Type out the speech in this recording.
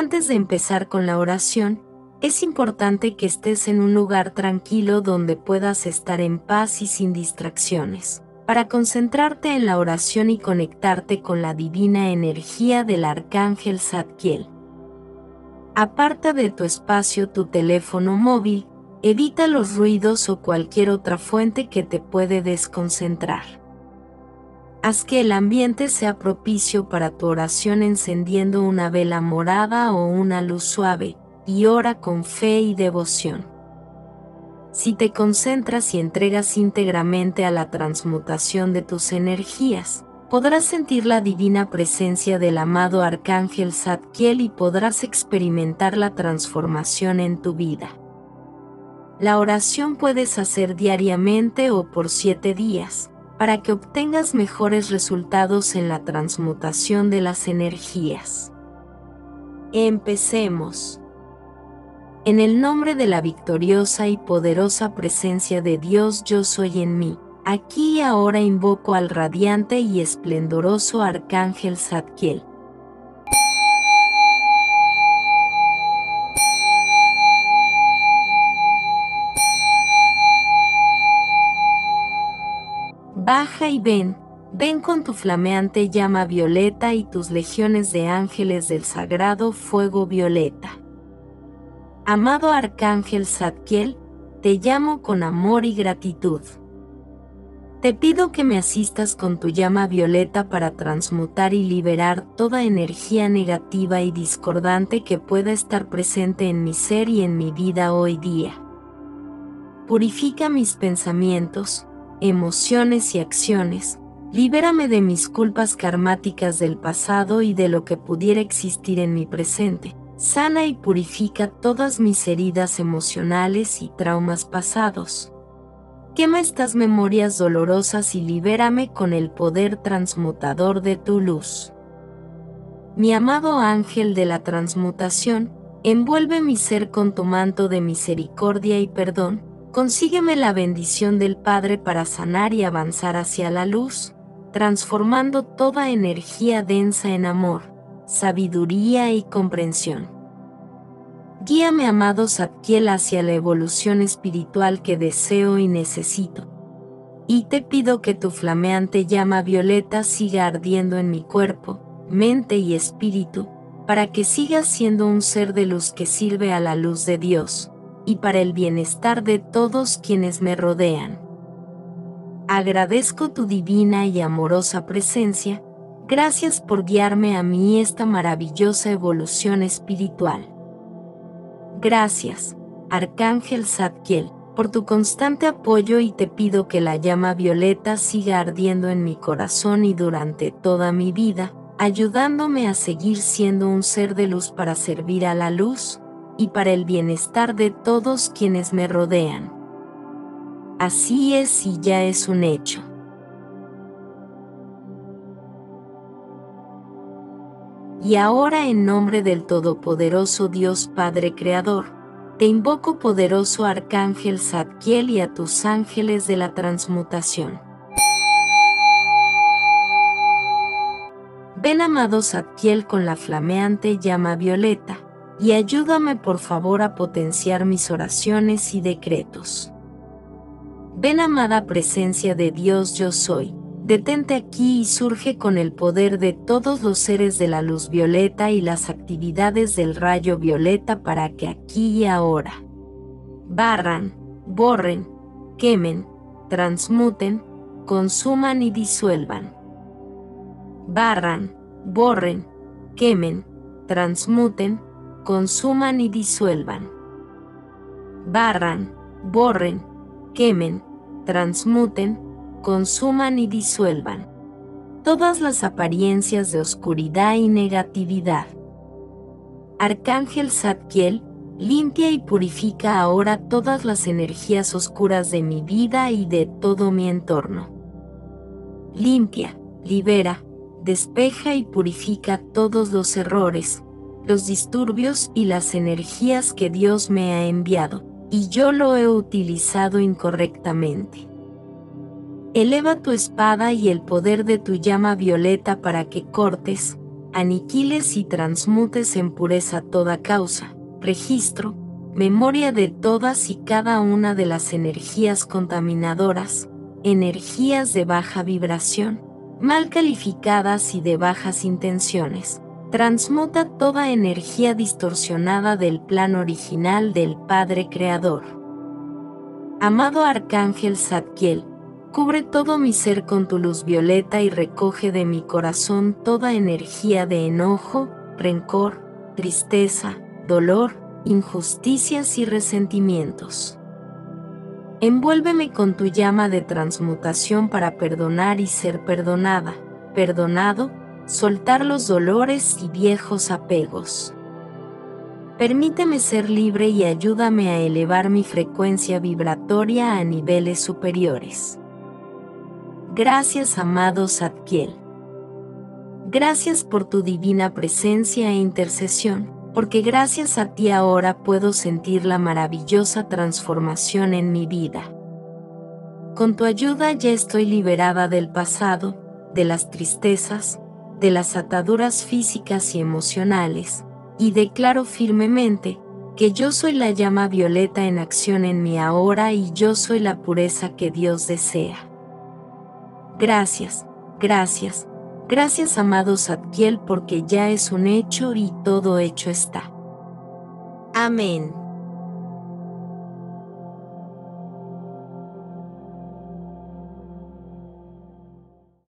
Antes de empezar con la oración, es importante que estés en un lugar tranquilo donde puedas estar en paz y sin distracciones, para concentrarte en la oración y conectarte con la divina energía del arcángel Zadkiel. Aparta de tu espacio tu teléfono móvil, evita los ruidos o cualquier otra fuente que te puede desconcentrar. Haz que el ambiente sea propicio para tu oración encendiendo una vela morada o una luz suave, y ora con fe y devoción. Si te concentras y entregas íntegramente a la transmutación de tus energías, podrás sentir la divina presencia del amado Arcángel Zadkiel y podrás experimentar la transformación en tu vida. La oración puedes hacer diariamente o por siete días, para que obtengas mejores resultados en la transmutación de las energías. Empecemos. En el nombre de la victoriosa y poderosa presencia de Dios yo soy en mí, aquí y ahora invoco al radiante y esplendoroso Arcángel Zadkiel. Y ven, ven con tu flameante llama violeta y tus legiones de ángeles del sagrado fuego violeta. Amado Arcángel Zadkiel, te llamo con amor y gratitud. Te pido que me asistas con tu llama violeta para transmutar y liberar toda energía negativa y discordante que pueda estar presente en mi ser y en mi vida hoy día. Purifica mis pensamientos, emociones y acciones, libérame de mis culpas karmáticas del pasado y de lo que pudiera existir en mi presente sana y purifica todas mis heridas emocionales y traumas pasados. Quema estas memorias dolorosas y libérame con el poder transmutador de tu luz. Mi amado ángel de la transmutación, envuelve mi ser con tu manto de misericordia y perdón, consígueme la bendición del Padre para sanar y avanzar hacia la luz, transformando toda energía densa en amor sabiduría y comprensión. Guíame, amado Zadkiel, hacia la evolución espiritual que deseo y necesito. Y te pido que tu flameante llama violeta siga ardiendo en mi cuerpo, mente y espíritu, para que siga siendo un ser de luz que sirve a la luz de Dios, y para el bienestar de todos quienes me rodean. Agradezco tu divina y amorosa presencia, Gracias por guiarme a mí esta maravillosa evolución espiritual. Gracias, Arcángel Zadkiel, por tu constante apoyo y te pido que la llama violeta siga ardiendo en mi corazón y durante toda mi vida, ayudándome a seguir siendo un ser de luz para servir a la luz y para el bienestar de todos quienes me rodean. Así es y ya es un hecho. Y ahora en nombre del Todopoderoso Dios Padre Creador, te invoco poderoso Arcángel Zadkiel y a tus ángeles de la transmutación. Ven amado Zadkiel con la flameante llama violeta, y ayúdame por favor a potenciar mis oraciones y decretos. Ven amada presencia de Dios yo soy, Detente aquí y surge con el poder de todos los seres de la luz violeta y las actividades del rayo violeta para que aquí y ahora barran, borren, quemen, transmuten, consuman y disuelvan. Barran, borren, quemen, transmuten, consuman y disuelvan. Barran, borren, quemen, transmuten, consuman y disuelvan todas las apariencias de oscuridad y negatividad. Arcángel Zadkiel, limpia y purifica ahora todas las energías oscuras de mi vida y de todo mi entorno. Limpia, libera, despeja y purifica todos los errores, los disturbios y las energías que Dios me ha enviado, y yo lo he utilizado incorrectamente. Eleva tu espada y el poder de tu llama violeta para que cortes, aniquiles y transmutes en pureza toda causa, registro, memoria de todas y cada una de las energías contaminadoras, energías de baja vibración, mal calificadas y de bajas intenciones. Transmuta toda energía distorsionada del plan original del Padre Creador. Amado Arcángel Zadkiel, cubre todo mi ser con tu luz violeta y recoge de mi corazón toda energía de enojo, rencor, tristeza, dolor, injusticias y resentimientos. Envuélveme con tu llama de transmutación para perdonar y ser perdonada, perdonado, soltar los dolores y viejos apegos. Permíteme ser libre y ayúdame a elevar mi frecuencia vibratoria a niveles superiores. Gracias amado Zadkiel. Gracias por tu divina presencia e intercesión porque gracias a ti ahora puedo sentir la maravillosa transformación en mi vida. Con tu ayuda ya estoy liberada del pasado, de las tristezas, de las ataduras físicas y emocionales, y declaro firmemente que yo soy la llama violeta en acción en mi ahora y yo soy la pureza que Dios desea. Gracias, gracias, Gracias amados Zadkiel porque ya es un hecho y todo hecho está. Amén.